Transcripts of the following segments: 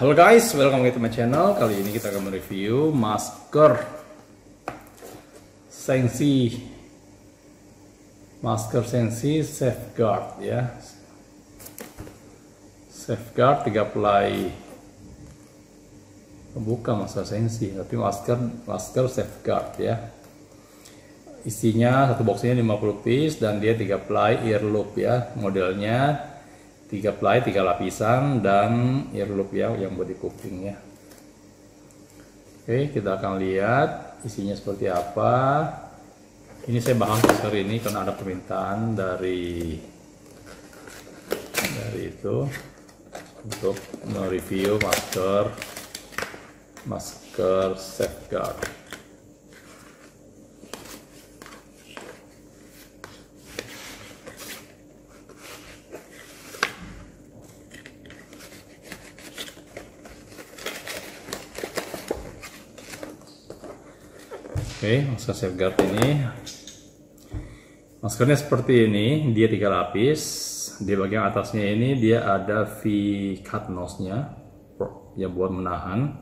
Halo guys, welcome back to my channel. Kali ini kita akan mereview masker Sensi Masker Sensi Safeguard ya. Safeguard 3 ply bukan masker Sensi, tapi masker masker Safeguard ya. Isinya satu boxnya 50 piece dan dia 3 ply ear loop ya. Modelnya tiga ply tiga lapisan dan earloop ya yang di kuping ya. Oke kita akan lihat isinya seperti apa. Ini saya bahas masker ini karena ada permintaan dari dari itu untuk mereview masker masker safeguard Oke, masker safeguard ini maskernya seperti ini, dia tiga lapis. Di bagian atasnya ini dia ada V cut nose-nya, ya buat menahan,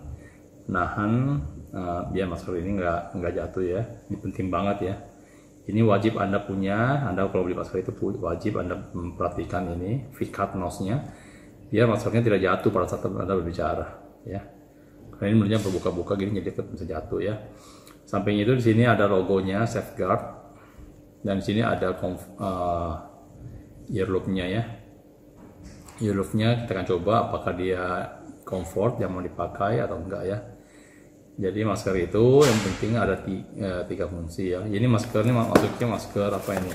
menahan uh, biar masker ini nggak nggak jatuh ya. Ini penting banget ya. Ini wajib anda punya, anda kalau beli masker itu wajib anda memperhatikan ini V cut nose-nya, biar maskernya tidak jatuh pada saat anda berbicara, ya. Karena ini menurutnya berbuka-buka gini jadi bisa jatuh ya. Samping itu di sini ada logonya Safeguard dan di sini ada uh, earloop-nya ya. Earloop-nya kita akan coba apakah dia comfort yang mau dipakai atau enggak ya. Jadi masker itu yang penting ada tiga, tiga fungsi ya. Ini masker ini maksudnya masker apa ini?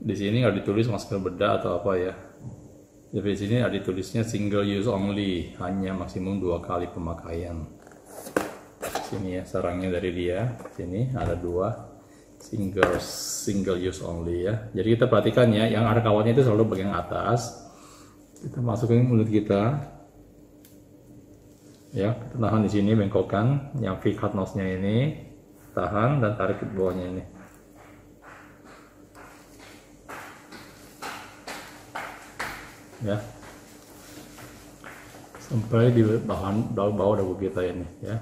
Di sini nggak ditulis masker bedah atau apa ya. Jadi di sini ada tulisnya single use only, hanya maksimum dua kali pemakaian. Sini ya sarangnya dari dia. Sini ada dua single single use only ya. Jadi kita perhatikan ya, yang ada kawatnya itu selalu bagian atas. Kita masukin mulut kita. Ya, kita tahan di sini bengkokkan yang V cut nose-nya ini. Tahan dan tarik ke bawahnya ini. Ya. Sampai di bahan bawah dagu kita ini ya.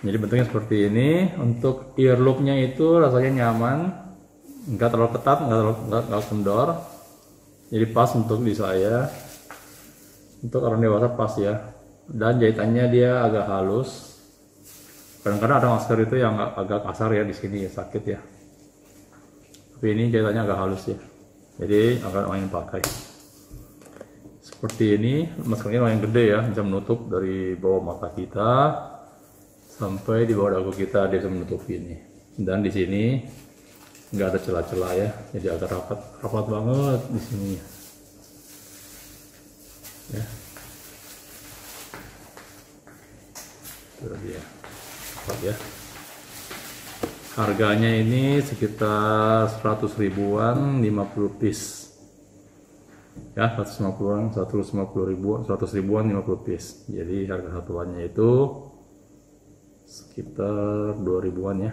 Jadi bentuknya seperti ini. Untuk earloopnya itu rasanya nyaman. Nggak terlalu ketat nggak terlalu nggak kendor. Jadi pas untuk di saya. Untuk orang dewasa pas ya. Dan jahitannya dia agak halus. Kadang-kadang ada masker itu yang agak kasar ya di sini sakit ya. Tapi ini jahitannya agak halus ya jadi akan main pakai. Seperti ini maskernya lumayan gede ya bisa menutup dari bawah mata kita sampai di bawah dagu kita dia bisa menutup ini. Dan di sini nggak ada celah-celah ya jadi agak rapat rapat banget di sini. Ya. Itu dia. Rapat ya harganya ini sekitar 100 ribuan 50 piece. Ya 150 150 ribuan 100 ribuan 50 piece. Jadi harga satuannya itu sekitar 2 ribuan ya.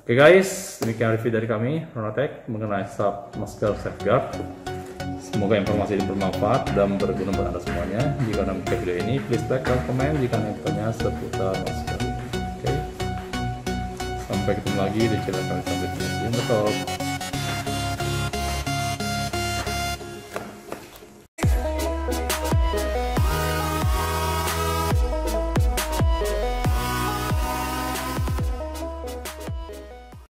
Oke guys, demikian review dari kami, Ronatek mengenai sub masker safeguard. Semoga informasi ini bermanfaat dan berguna buat Anda semuanya. Jika Anda menyukai video ini, please like dan komen jika Anda bertanya seputar masker. Oke. Sampai ketemu lagi di channel kami selanjutnya. See you